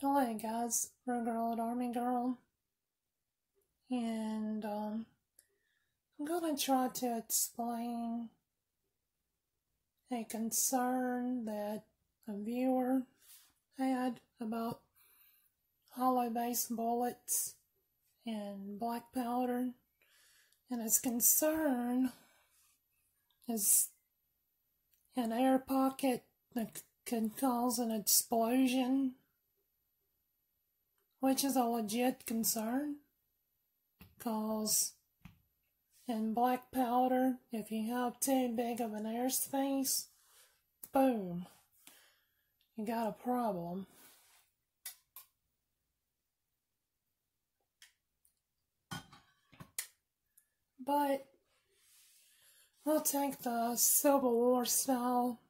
Hello guys, Ruger Old Army Girl. And um, I'm going to try to explain a concern that a viewer had about hollow base bullets and black powder. And his concern is an air pocket that could cause an explosion which is a legit concern because in black powder, if you have too big of an airspace, boom, you got a problem. But I'll take the Civil War style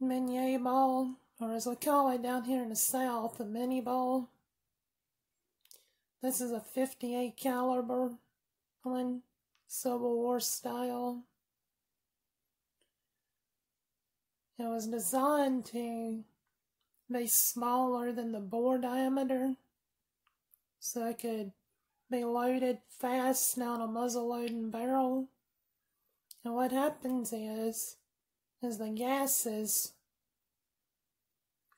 Minié ball or as we call it down here in the south, a mini ball. This is a 58 caliber one, Civil War style. It was designed to be smaller than the bore diameter so it could be loaded fast down a muzzle loading barrel. And what happens is, is the gases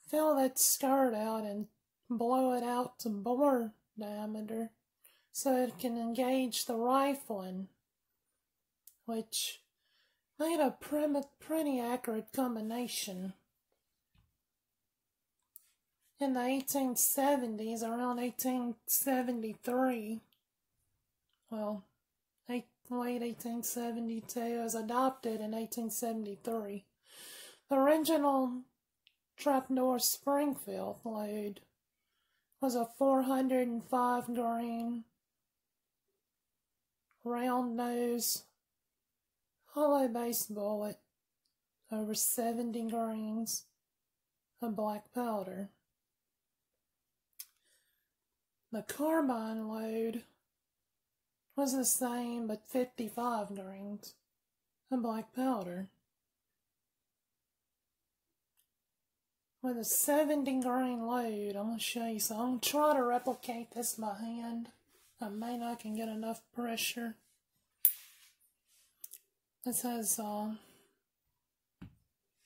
fill that skirt out and blow it out to bore diameter so it can engage the rifling, which made a pretty accurate combination. In the 1870s, around 1873, well, late 1872, it was adopted in 1873. The original Trapdoor Springfield load was a 405 grain round nose hollow base bullet over 70 grains of black powder. The carbine load was the same but 55 grains of black powder. With a 70 grain load. I'm going to show you. So I'm going to try to replicate this by hand. I may not can get enough pressure. This has, um,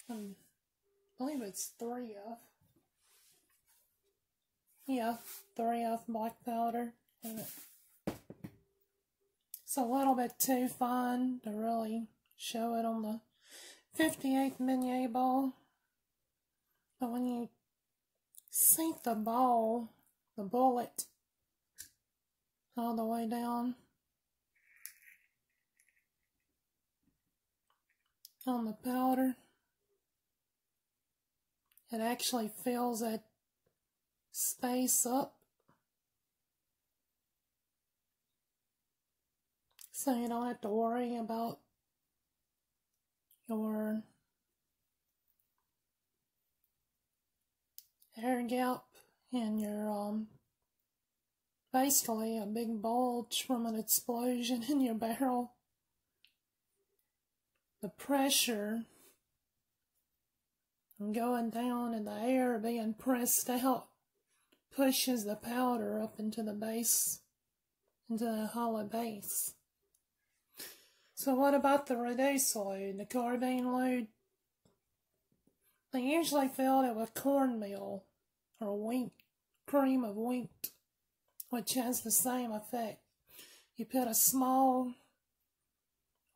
I believe it's 3F. Yeah, 3F black powder in it. It's a little bit too fine to really show it on the 58th Minié ball. But when you sink the ball, the bullet, all the way down on the powder, it actually fills that space up. So you don't have to worry about your air gap in your um basically a big bulge from an explosion in your barrel. The pressure going down in the air being pressed out pushes the powder up into the base, into the hollow base. So what about the reduce load, the carbine load? They usually fill it with cornmeal or wheat, cream of wheat, which has the same effect. You put a small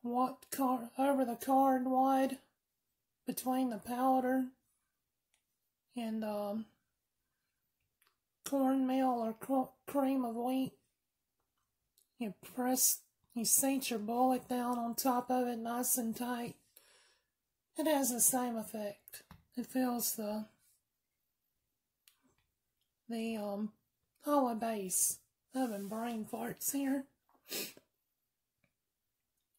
what car over the card wad between the powder and um, cornmeal or cr cream of wheat. You press, you cinch your bullet down on top of it nice and tight. It has the same effect. It fills the the um, hollow base. Having brain farts here.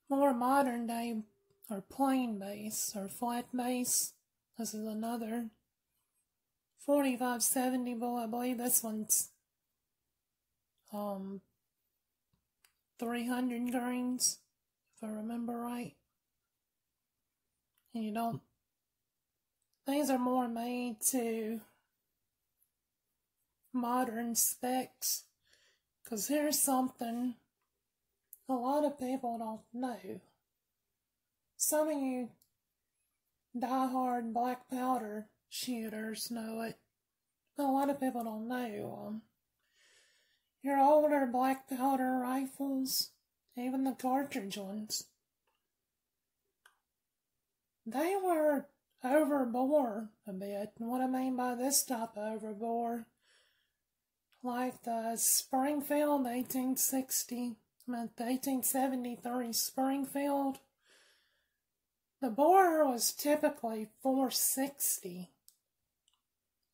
More modern day or plain base or flat base. This is another 4570 bull. I believe this one's um 300 grains, if I remember right. And you don't, these are more made to modern specs. Because here's something a lot of people don't know. Some of you die-hard black powder shooters know it. A lot of people don't know. Um, your older black powder rifles, even the cartridge ones, they were overbore a bit. And what I mean by this type of overbore, like the Springfield 1860, the 1873 Springfield, the bore was typically 460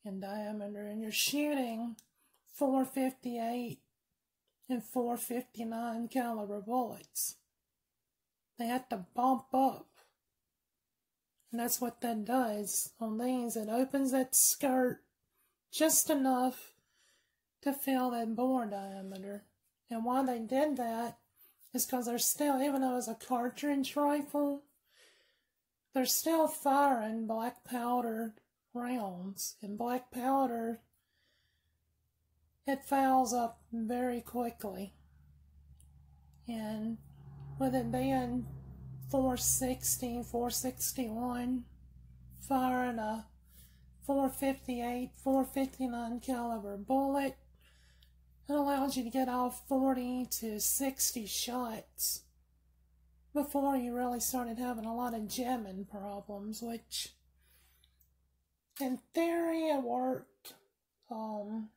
in diameter, and you're shooting 458 and 459 caliber bullets. They had to bump up and that's what that does on these. It opens that skirt just enough to fill that bore diameter. And why they did that is because they're still, even though it's a cartridge rifle, they're still firing black powder rounds. And black powder, it fouls up very quickly. And with it being 460, 461, firing a 458, 459 caliber bullet. It allows you to get off 40 to 60 shots before you really started having a lot of jamming problems, which in theory it worked. Um,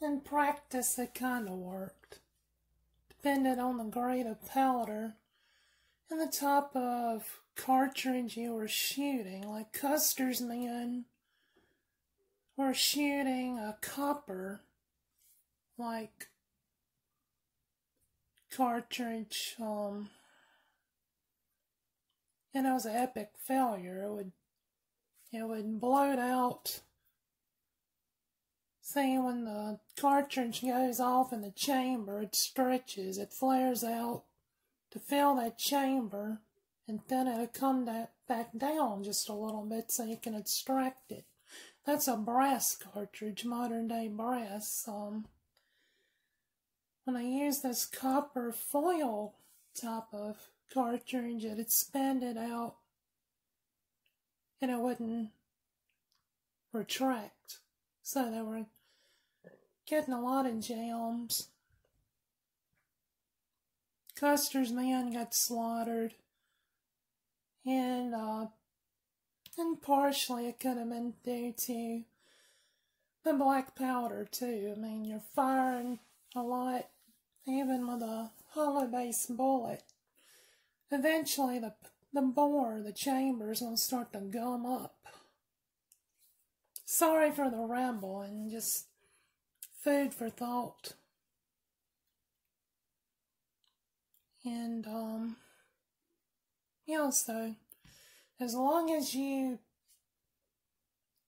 in practice it kind of worked depended on the grade of powder and the type of cartridge you were shooting. Like Custer's men were shooting a copper, like cartridge, um, and it was an epic failure. It would, it would blow out See, when the cartridge goes off in the chamber, it stretches, it flares out to fill that chamber, and then it'll come that back down just a little bit so you can extract it. That's a brass cartridge, modern day brass. Um, when I use this copper foil type of cartridge, it expanded out and it wouldn't retract. So they were getting a lot of jams. Custer's man got slaughtered. And, uh, and partially it could have been due to the black powder, too. I mean, you're firing a lot, even with a hollow base bullet. Eventually, the, the bore, the chamber, is going to start to gum up. Sorry for the ramble and just food for thought. And, um, yeah, so as long as you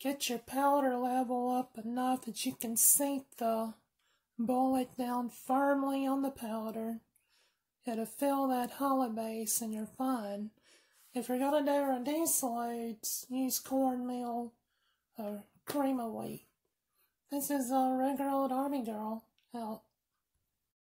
get your powder level up enough that you can sink the bullet down firmly on the powder, it'll fill that hollow base and you're fine. If you're gonna do reduce loads, use cornmeal or cream of wheat. This is a Ruger old army girl out.